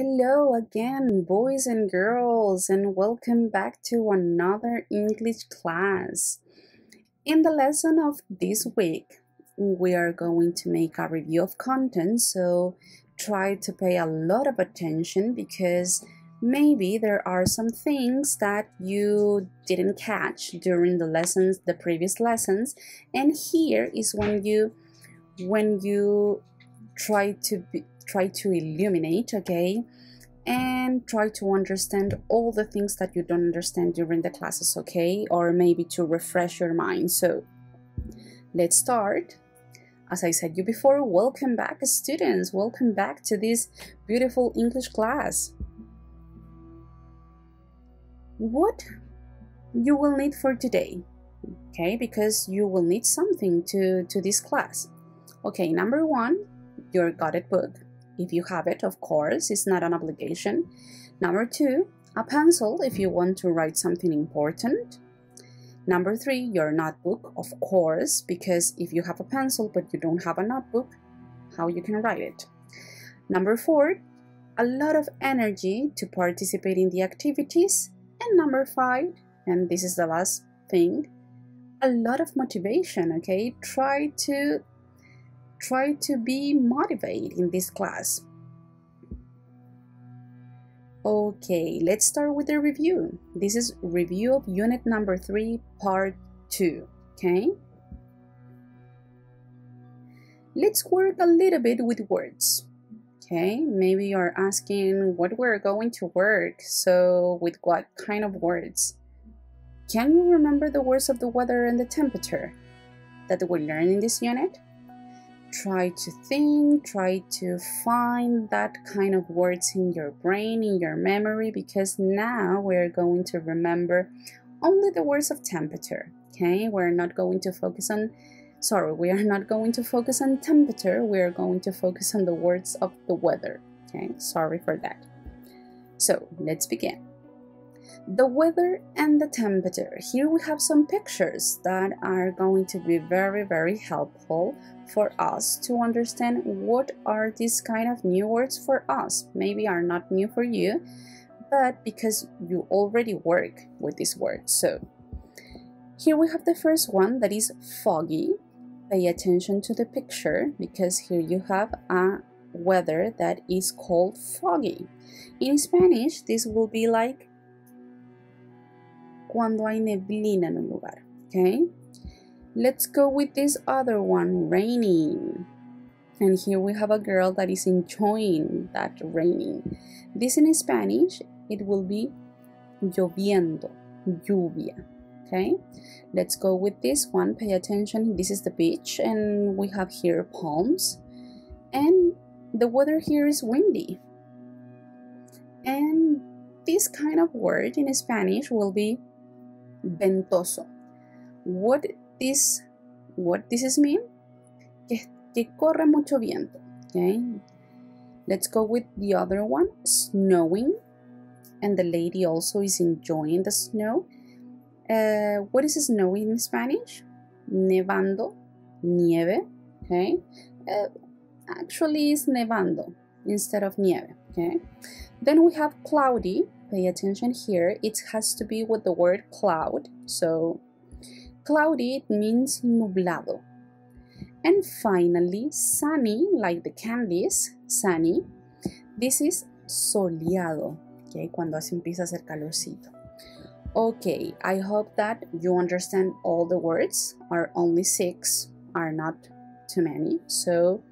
Hello again, boys and girls, and welcome back to another English class. In the lesson of this week, we are going to make a review of content, so try to pay a lot of attention because maybe there are some things that you didn't catch during the lessons, the previous lessons, and here is when you when you try to be, try to illuminate, okay? And try to understand all the things that you don't understand during the classes, okay? Or maybe to refresh your mind. So let's start. As I said you before, welcome back students. Welcome back to this beautiful English class. What you will need for today, okay? Because you will need something to, to this class. Okay, number one, your guided book if you have it, of course, it's not an obligation. Number two, a pencil if you want to write something important. Number three, your notebook, of course, because if you have a pencil but you don't have a notebook, how you can write it. Number four, a lot of energy to participate in the activities. And number five, and this is the last thing, a lot of motivation, okay? Try to try to be motivated in this class. Okay, let's start with the review. This is review of unit number 3, part 2, okay? Let's work a little bit with words. Okay, maybe you're asking what we're going to work, so with what kind of words? Can you remember the words of the weather and the temperature that we learned in this unit? Try to think, try to find that kind of words in your brain, in your memory, because now we're going to remember only the words of temperature. Okay, we're not going to focus on, sorry, we are not going to focus on temperature, we are going to focus on the words of the weather. Okay, sorry for that. So let's begin the weather and the temperature. Here we have some pictures that are going to be very, very helpful for us to understand what are these kind of new words for us. Maybe are not new for you, but because you already work with these words. So here we have the first one that is foggy. Pay attention to the picture because here you have a weather that is called foggy. In Spanish, this will be like cuando hay neblina en un lugar. Okay? Let's go with this other one, raining. And here we have a girl that is enjoying that raining. This in Spanish, it will be lloviendo, lluvia. Okay, let's go with this one. Pay attention. This is the beach, and we have here palms, and the weather here is windy. And this kind of word in Spanish will be ventoso. What this what this is mean? Que, que corre mucho viento. Okay. Let's go with the other one, snowing. And the lady also is enjoying the snow. Uh, what is snowing in Spanish? Nevando, nieve. Okay. Uh, actually, it's nevando instead of nieve. Okay. Then we have cloudy pay attention here, it has to be with the word cloud. So, cloudy means nublado. And finally, sunny, like the candies, sunny. This is soleado, okay, cuando se empieza a hacer calorcito. Okay, I hope that you understand all the words, are only six, are not too many. So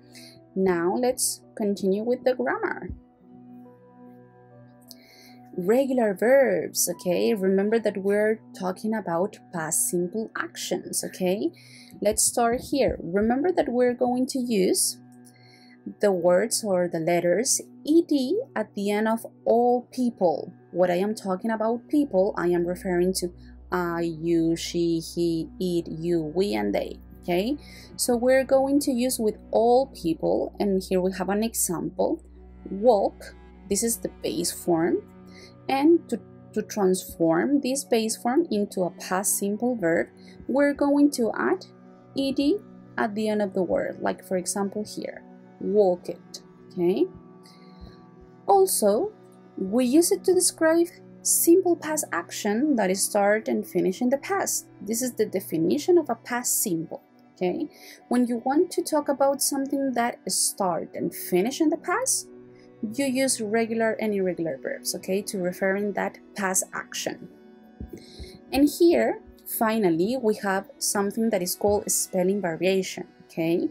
now let's continue with the grammar regular verbs, okay? Remember that we're talking about past simple actions, okay? Let's start here. Remember that we're going to use the words or the letters ed at the end of all people. What I am talking about people, I am referring to I, you, she, he, it, you, we, and they. Okay, so we're going to use with all people, and here we have an example. Walk, this is the base form and to, to transform this base form into a past simple verb, we're going to add ed at the end of the word, like for example here, walk it, okay? Also, we use it to describe simple past action that is start and finish in the past. This is the definition of a past simple. Okay, when you want to talk about something that start and finish in the past, you use regular and irregular verbs, okay, to referring that past action. And here, finally, we have something that is called spelling variation, okay?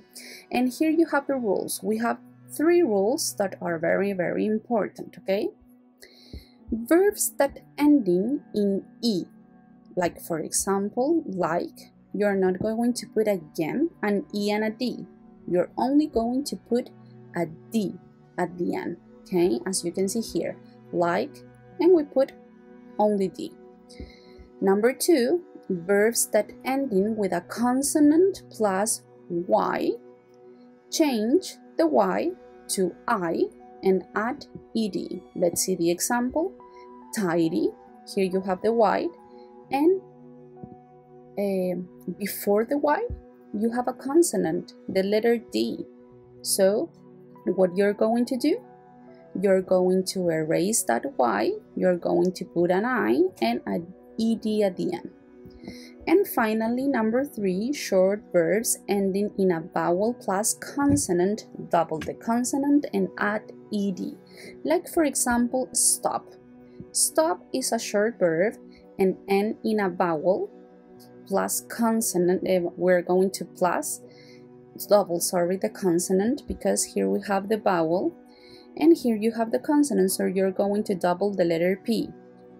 And here you have the rules. We have three rules that are very, very important, okay? Verbs that ending in E, like for example, like, you're not going to put again an E and a D. You're only going to put a D at the end, okay? As you can see here, like, and we put only D. Number two, verbs that ending with a consonant plus Y, change the Y to I and add ed. Let's see the example. Tidy, here you have the y and uh, before the Y, you have a consonant, the letter D. So, what you're going to do? You're going to erase that Y, you're going to put an I and an ed at the end. And finally, number three, short verbs ending in a vowel plus consonant, double the consonant and add ed. Like for example, stop. Stop is a short verb and end in a vowel plus consonant. Eh, we're going to plus double, sorry, the consonant because here we have the vowel and here you have the consonant, so you're going to double the letter P.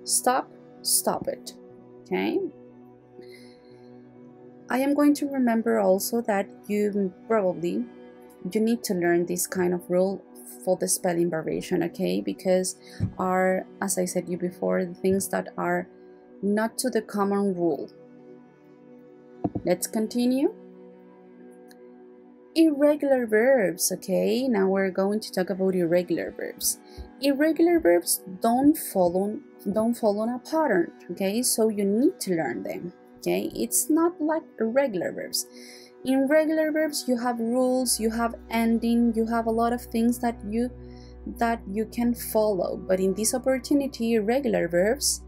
Stop, stop it. Okay. I am going to remember also that you probably you need to learn this kind of rule for the spelling variation, okay? Because are, as I said you before, things that are not to the common rule. Let's continue. Irregular verbs, okay? Now we're going to talk about irregular verbs. Irregular verbs don't follow don't follow a pattern, okay? So you need to learn them okay it's not like regular verbs in regular verbs you have rules you have ending you have a lot of things that you that you can follow but in this opportunity regular verbs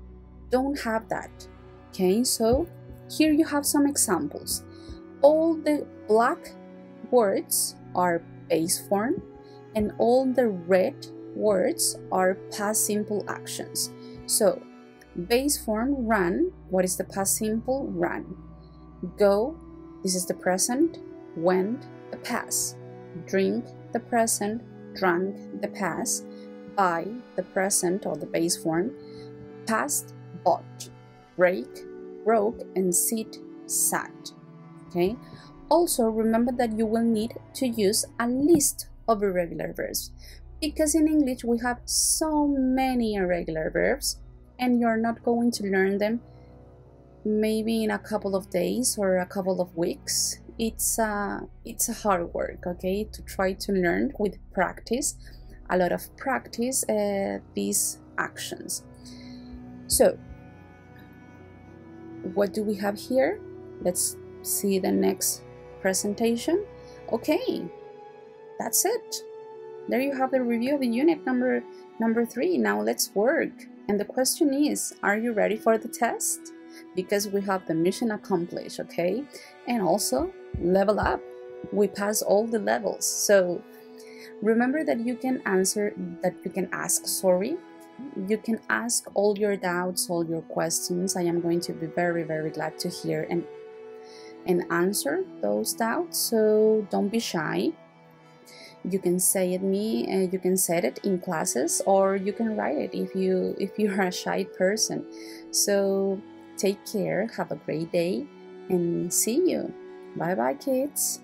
don't have that okay so here you have some examples all the black words are base form and all the red words are past simple actions so Base form run. What is the past simple? Run. Go. This is the present. Went. The past. Drink. The present. Drank. The past. Buy. The present or the base form. Past. Bought. Break. Broke. And sit. Sat. Okay. Also remember that you will need to use a list of irregular verbs because in English we have so many irregular verbs and you're not going to learn them maybe in a couple of days or a couple of weeks. It's uh, it's a hard work okay to try to learn with practice a lot of practice uh, these actions. So what do we have here? Let's see the next presentation okay that's it there you have the review of the unit number number three now let's work and the question is, are you ready for the test? Because we have the mission accomplished, okay? And also, level up. We pass all the levels. So remember that you can answer, that you can ask sorry. You can ask all your doubts, all your questions. I am going to be very, very glad to hear and and answer those doubts. So don't be shy. You can say it me uh, you can say it in classes or you can write it if you if you're a shy person. So take care have a great day and see you. Bye bye kids